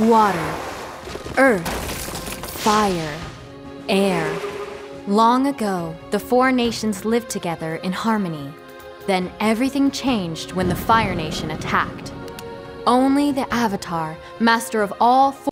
water, earth, fire, air. Long ago, the four nations lived together in harmony. Then everything changed when the Fire Nation attacked. Only the Avatar, master of all four.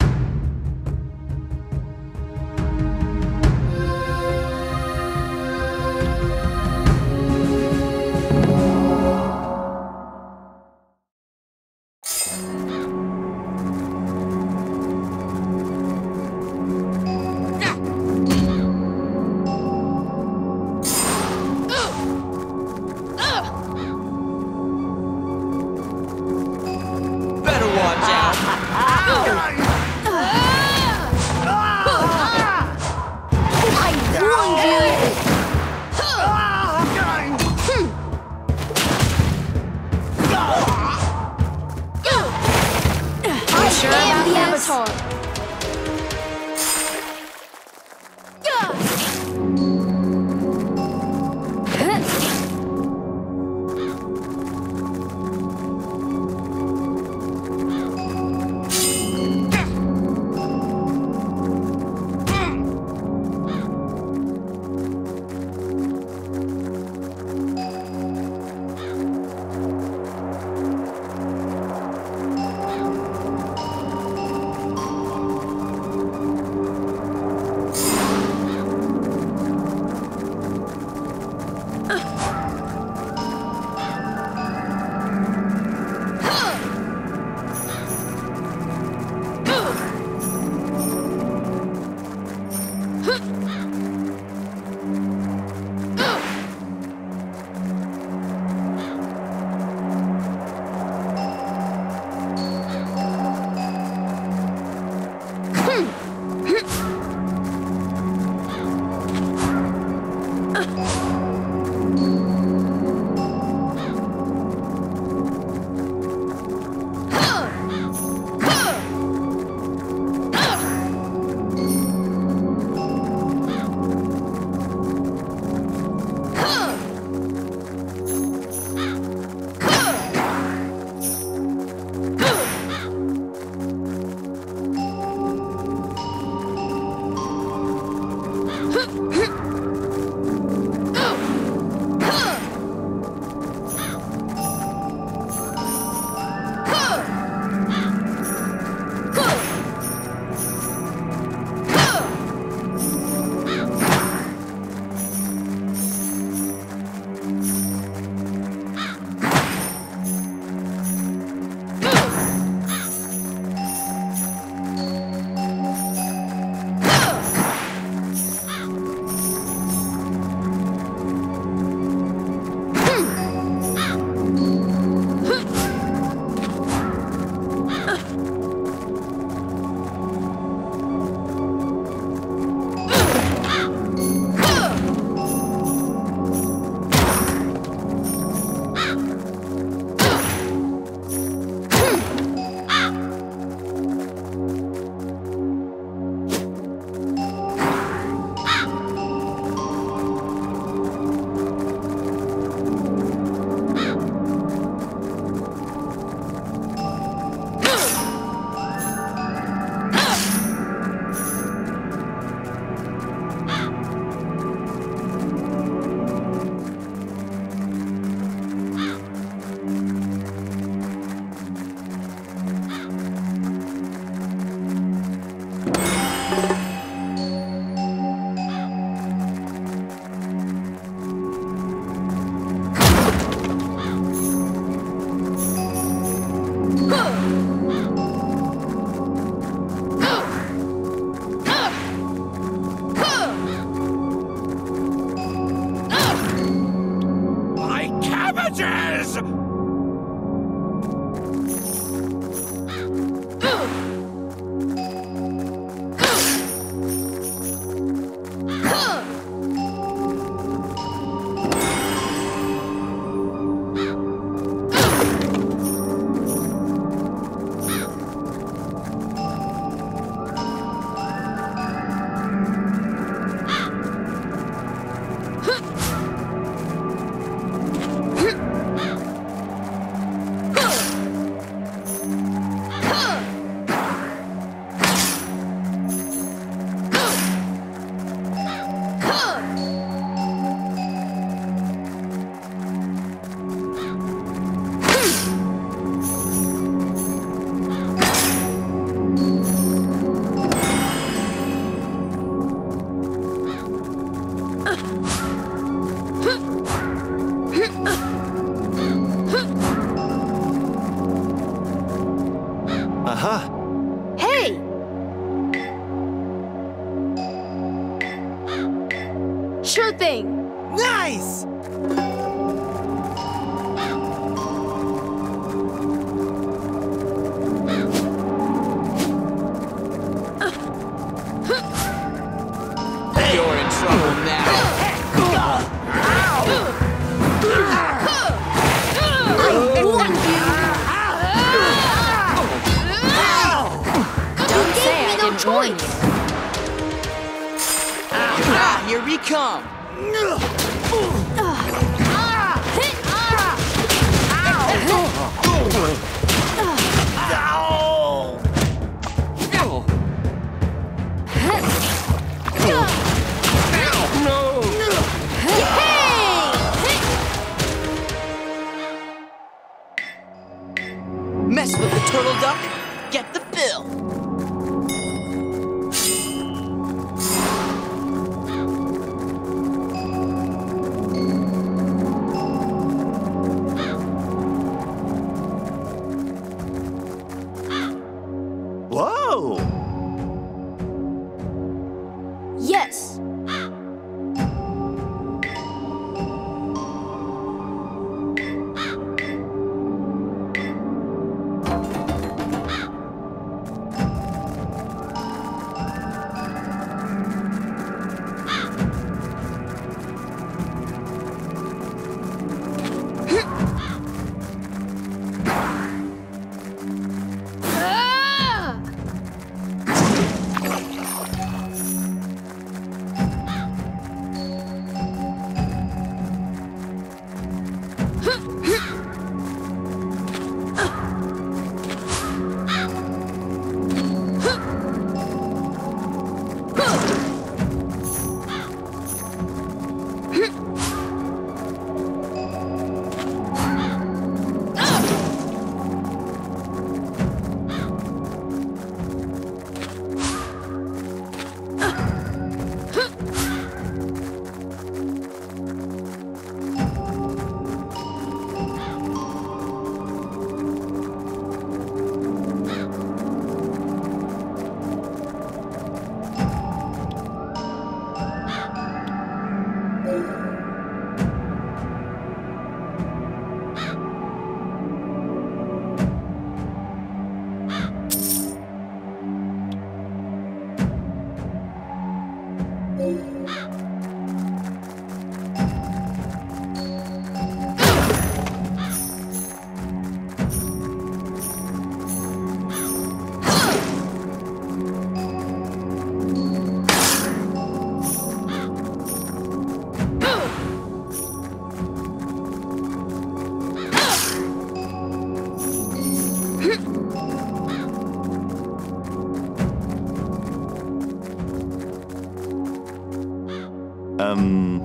Um,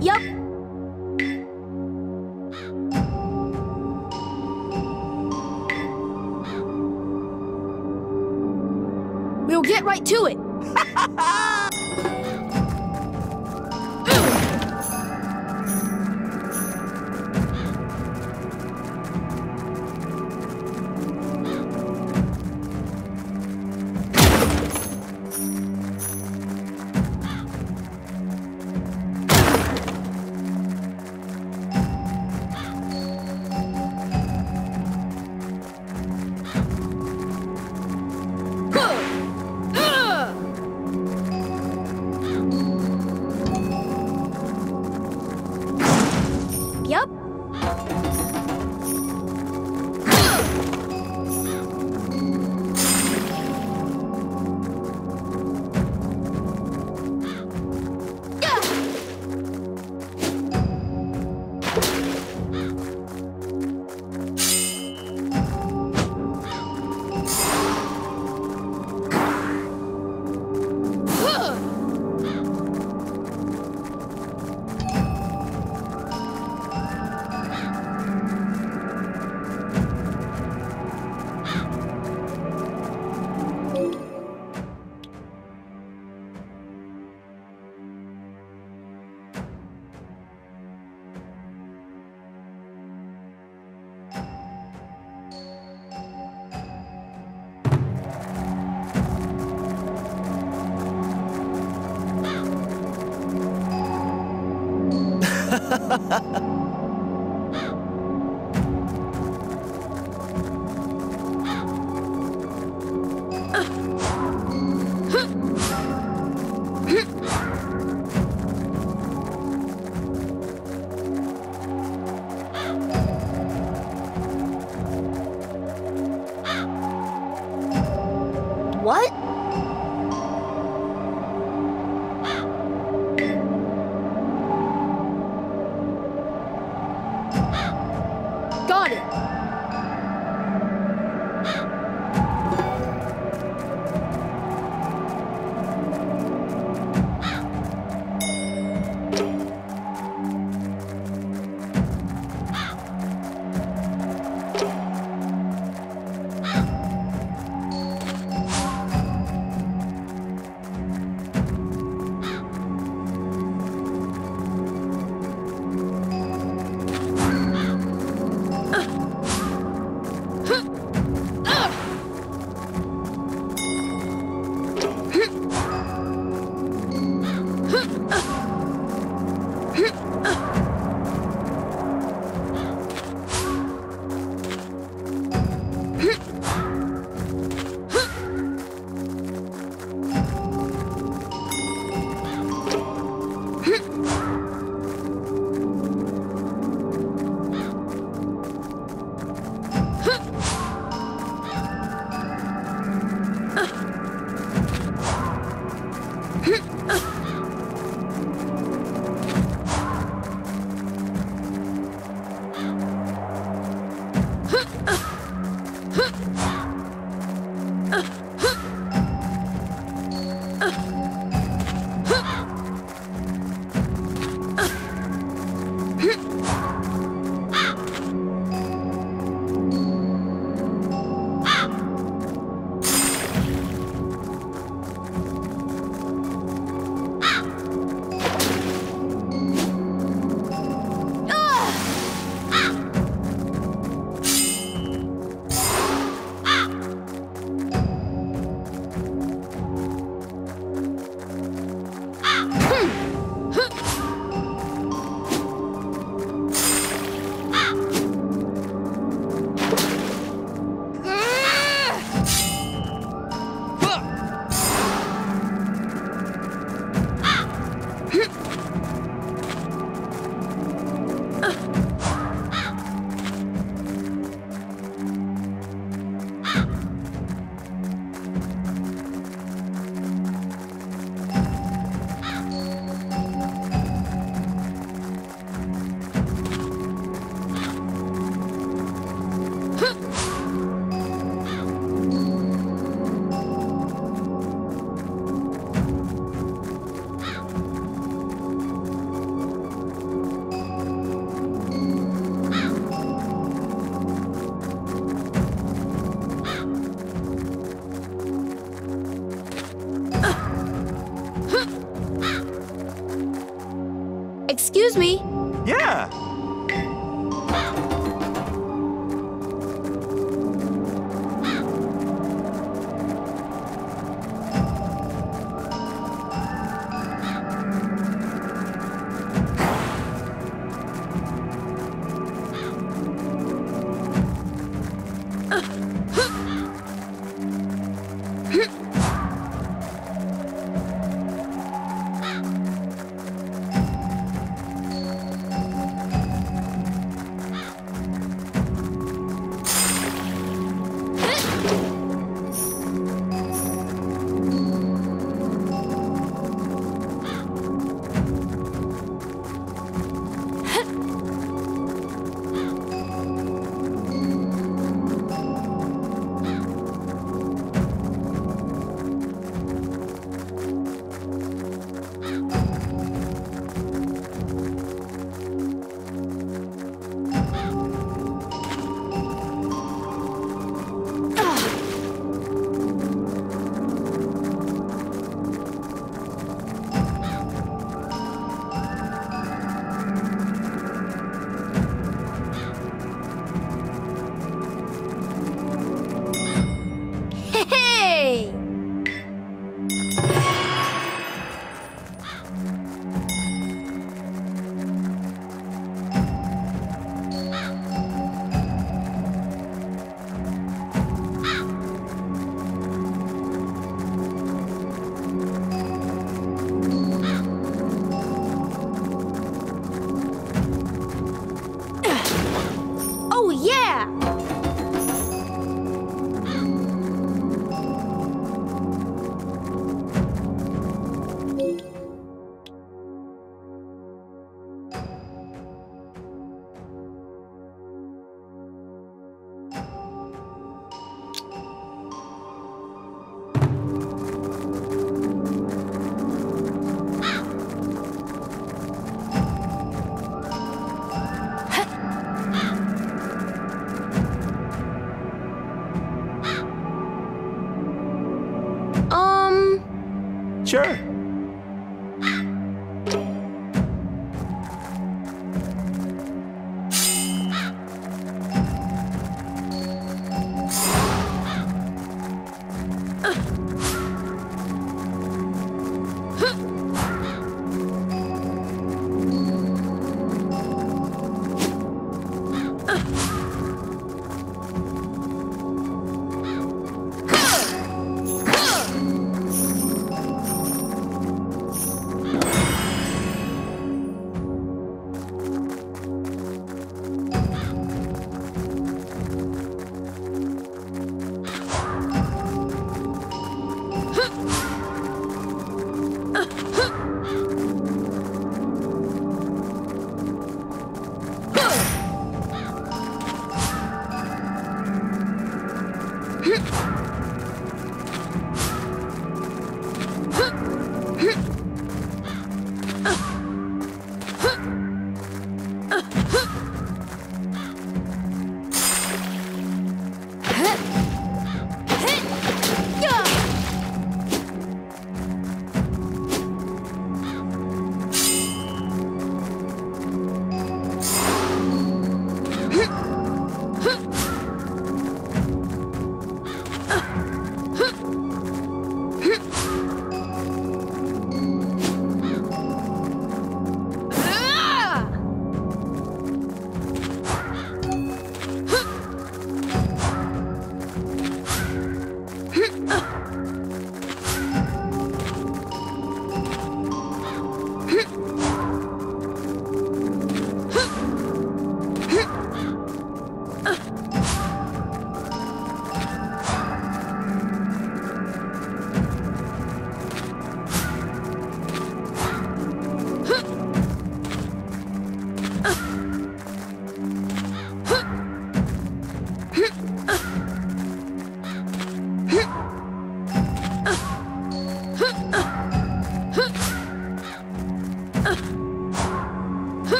Yup. We'll get right to it.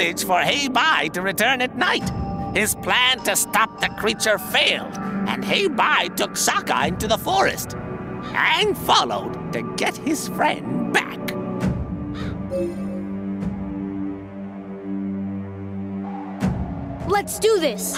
village for Hei Bai to return at night. His plan to stop the creature failed, and Hei Bai took Sokka into the forest. Aang followed to get his friend back. Let's do this!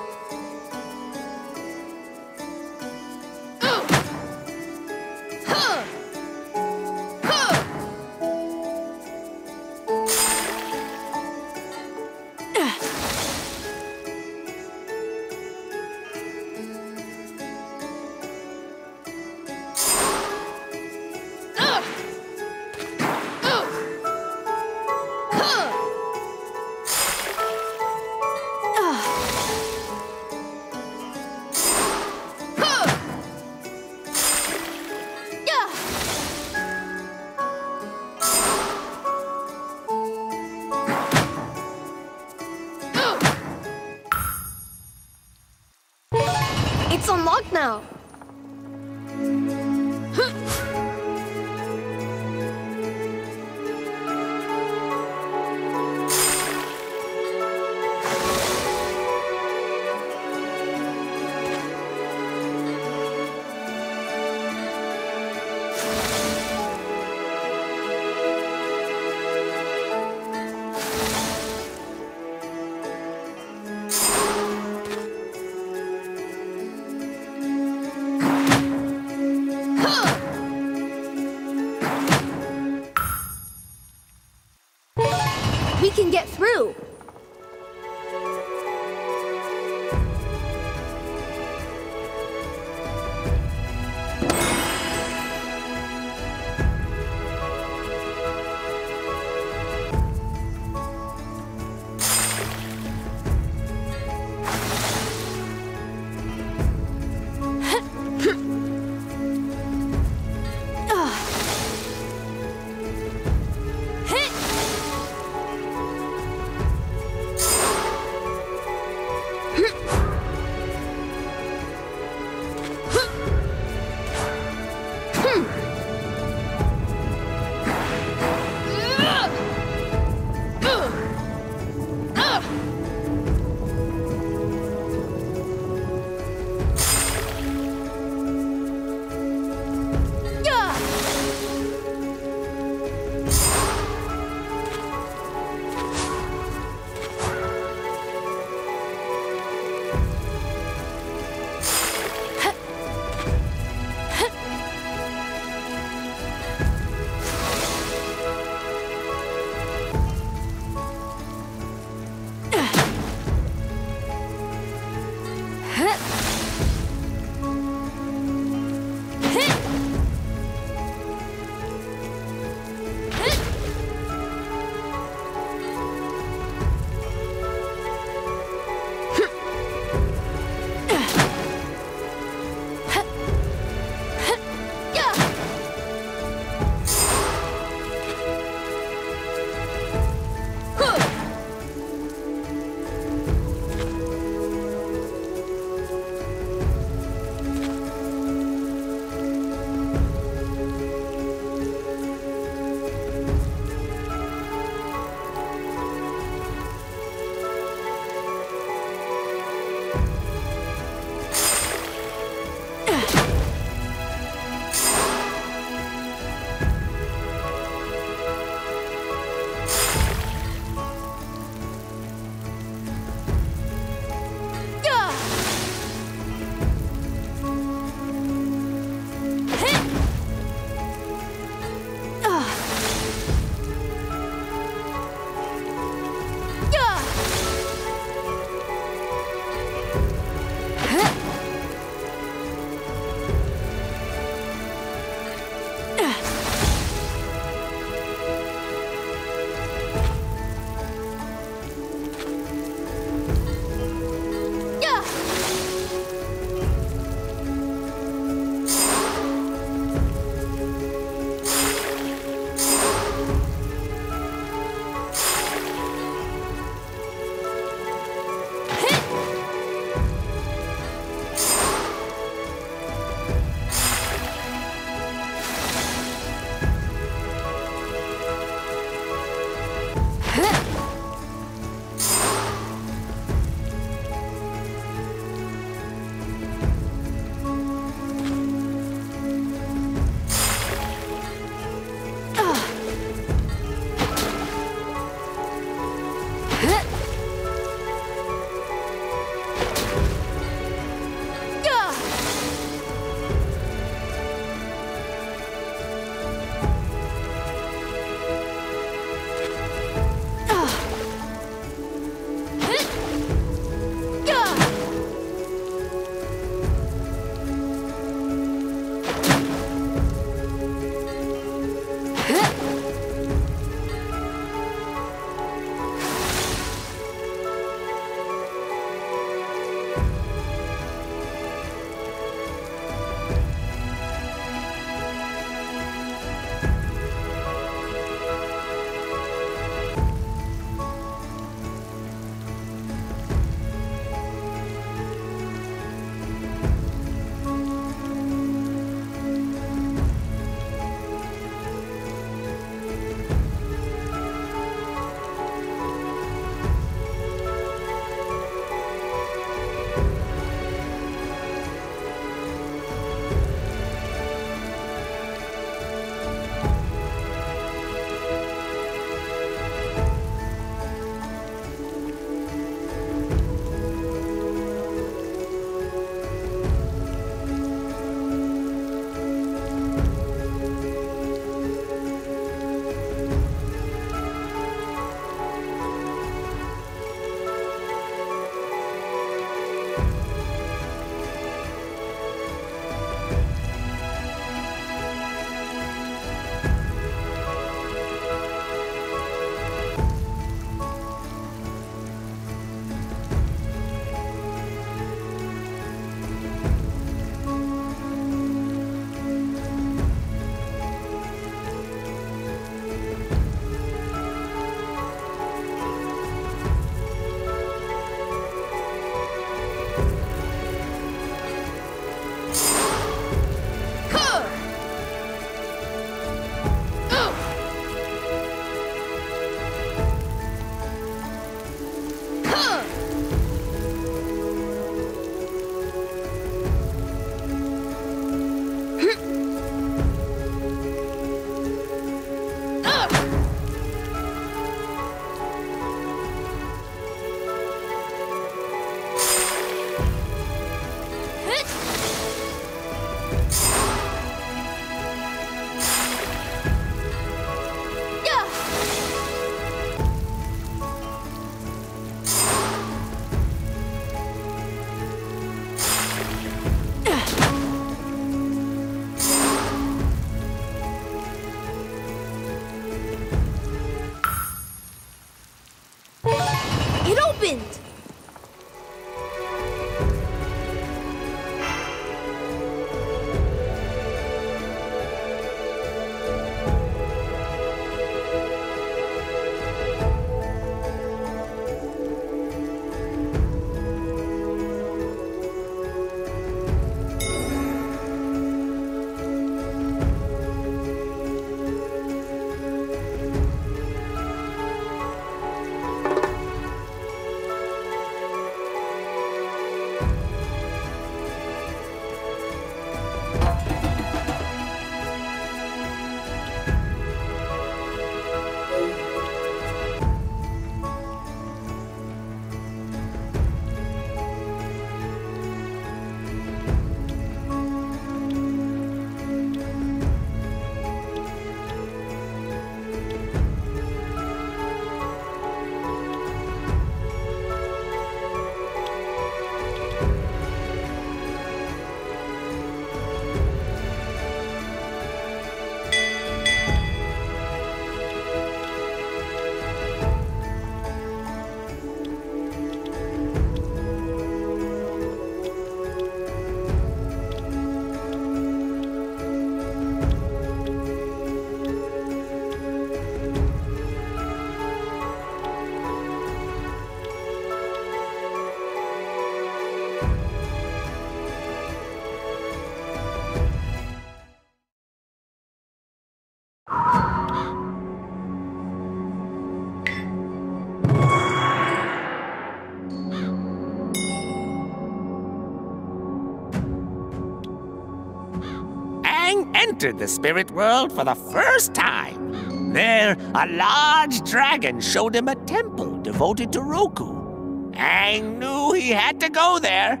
Entered the spirit world for the first time. There, a large dragon showed him a temple devoted to Roku. Aang knew he had to go there.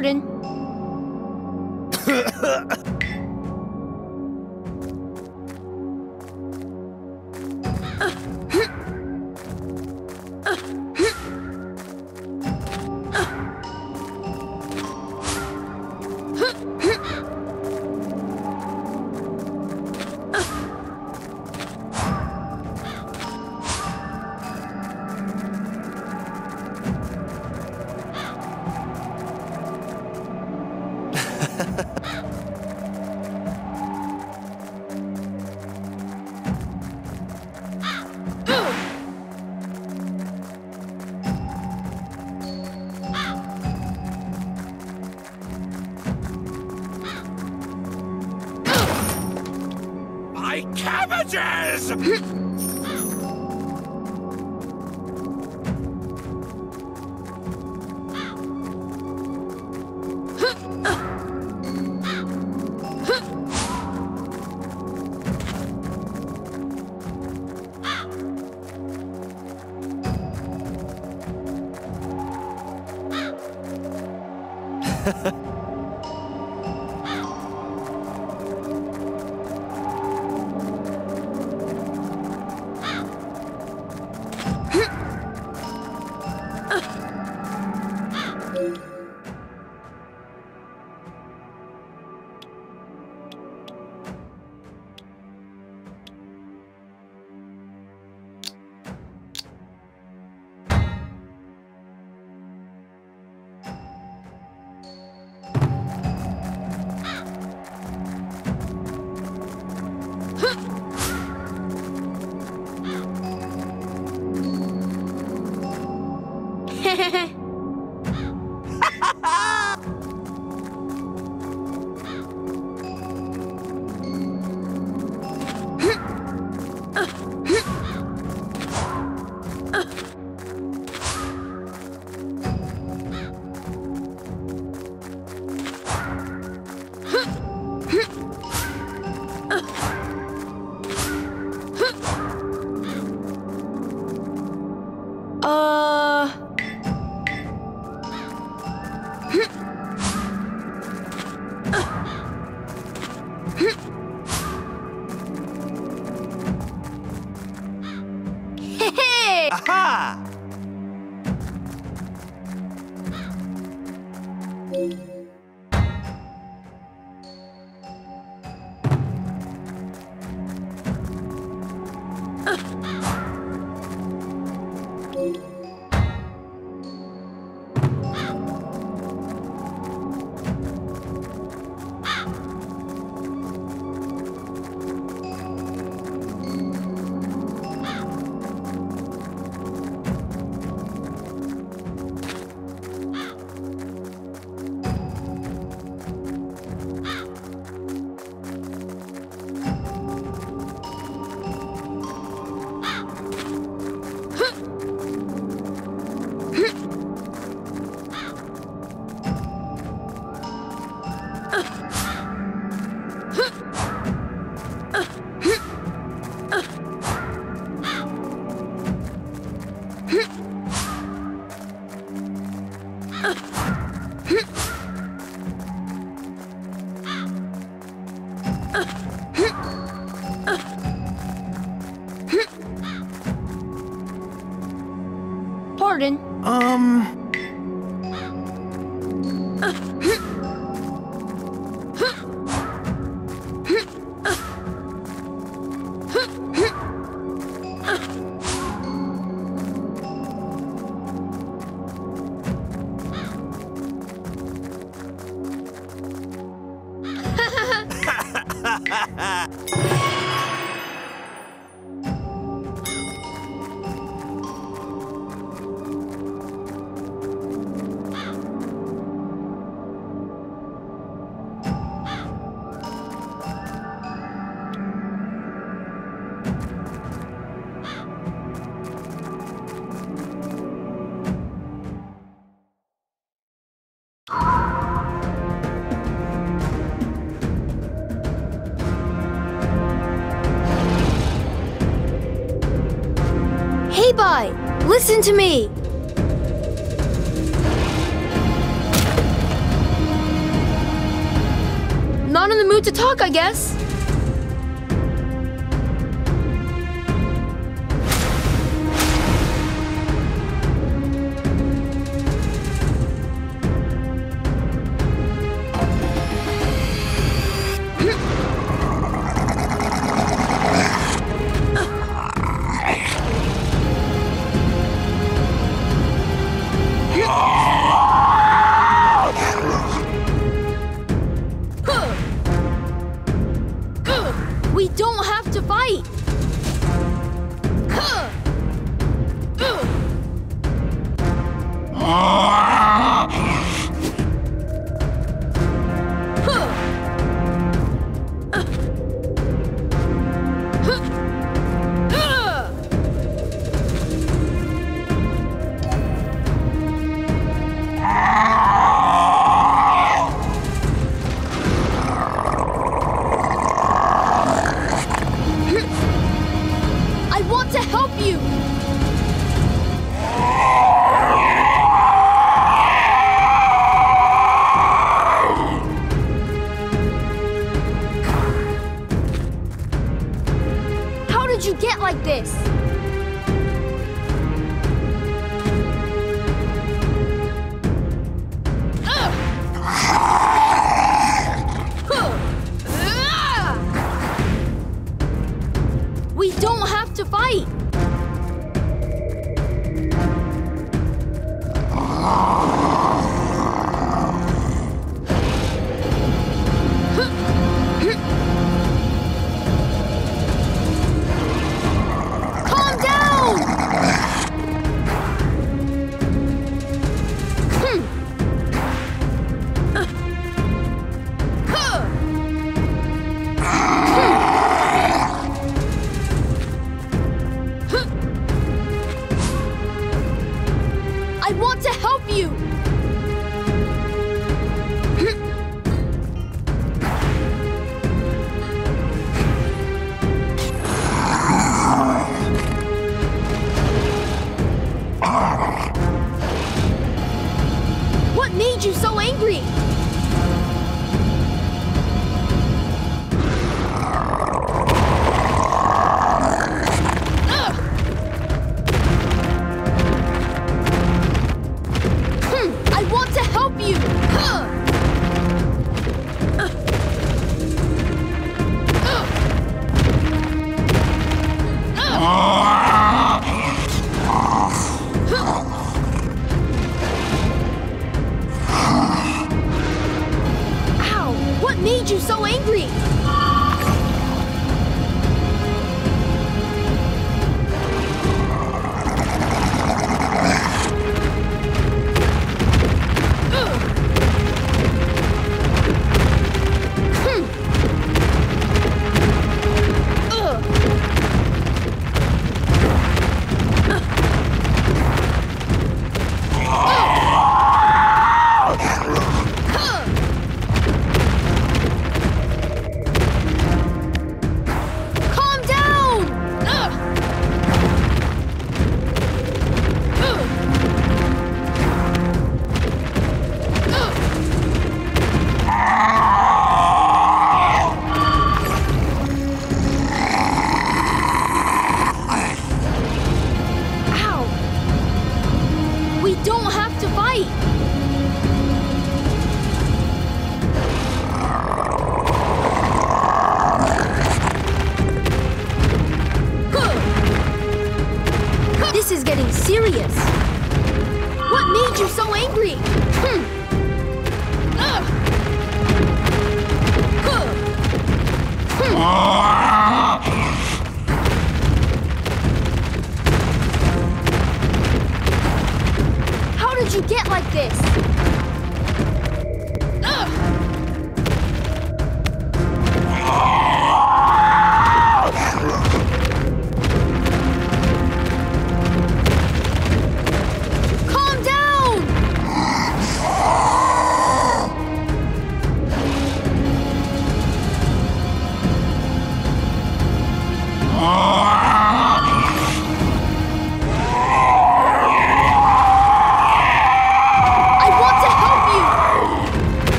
Pardon. Listen to me. Not in the mood to talk, I guess.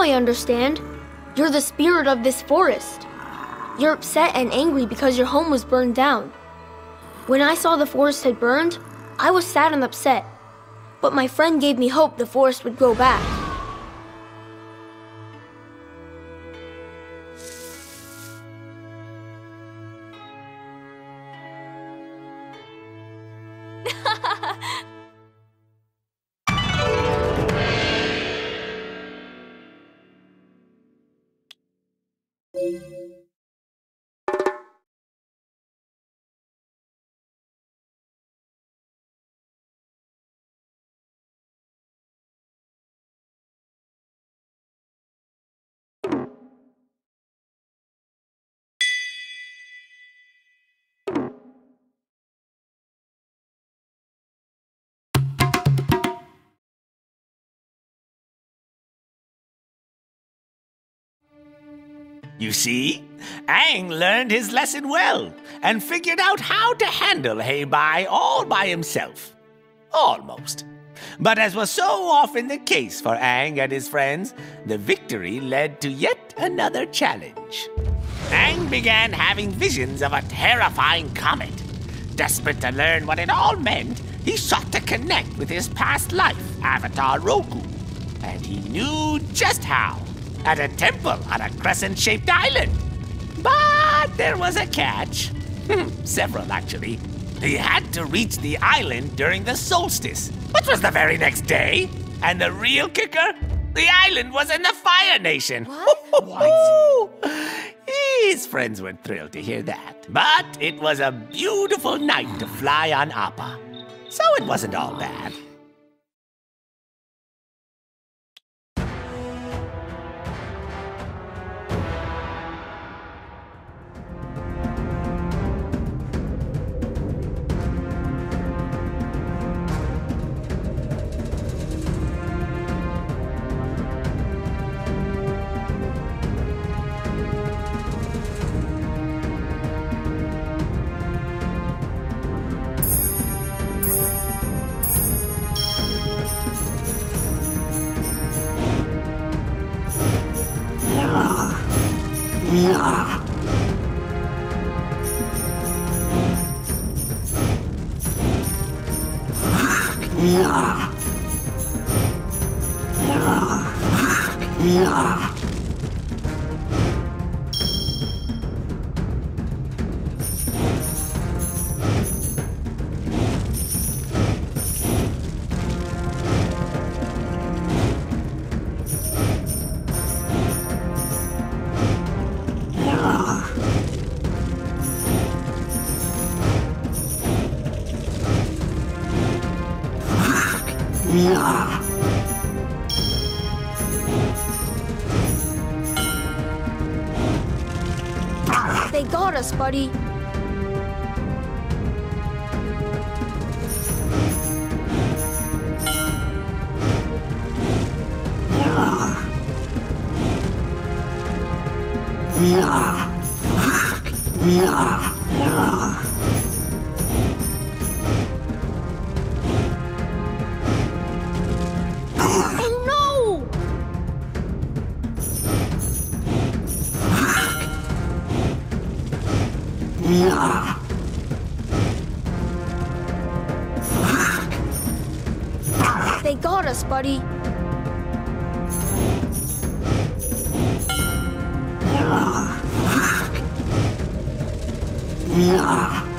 I understand. You're the spirit of this forest. You're upset and angry because your home was burned down. When I saw the forest had burned, I was sad and upset. But my friend gave me hope the forest would grow back. You see, Aang learned his lesson well and figured out how to handle Heibai all by himself. Almost. But as was so often the case for Aang and his friends, the victory led to yet another challenge. Aang began having visions of a terrifying comet. Desperate to learn what it all meant, he sought to connect with his past life, Avatar Roku. And he knew just how at a temple on a crescent shaped island. But there was a catch. Hmm, Several, actually. He had to reach the island during the solstice, which was the very next day. And the real kicker? The island was in the Fire Nation. What? His friends weren't thrilled to hear that. But it was a beautiful night to fly on Appa. So it wasn't all bad. They got They got us, buddy. We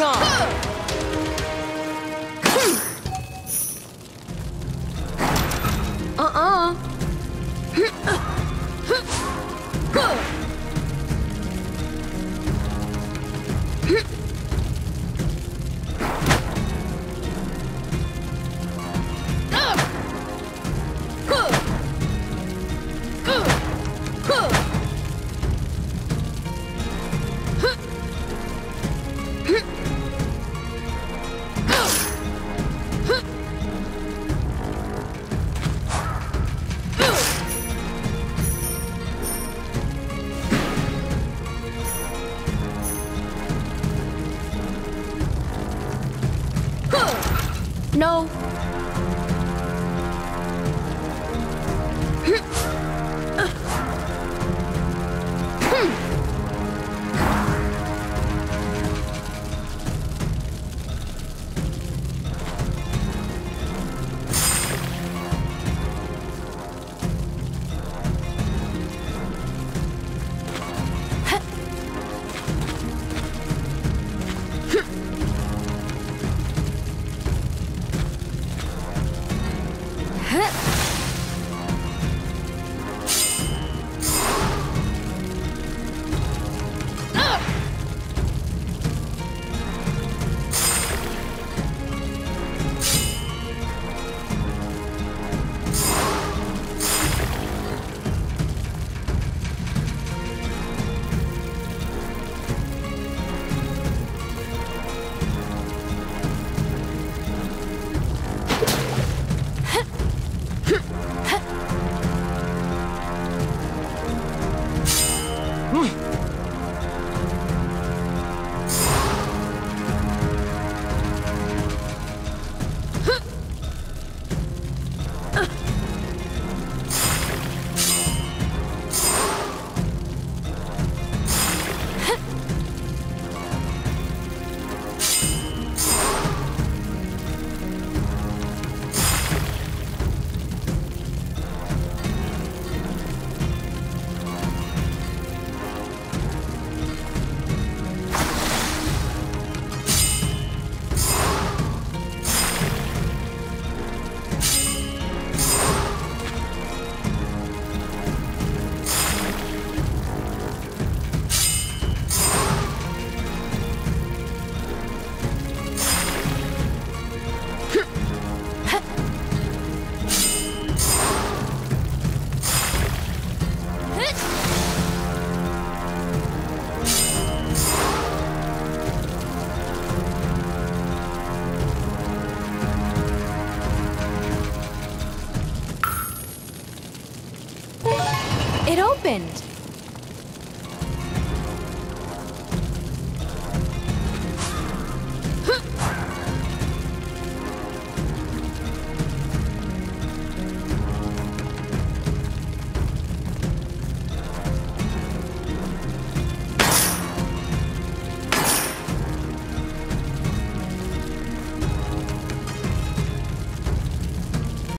come.